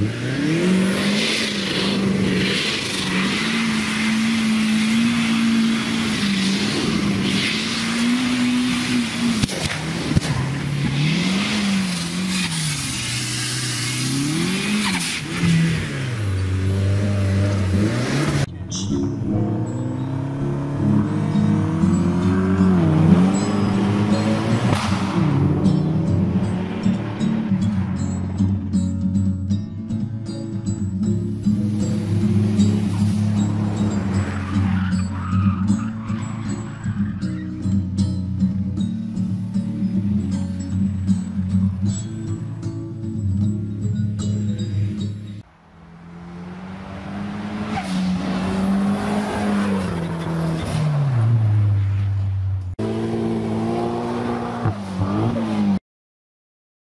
Mm-hmm.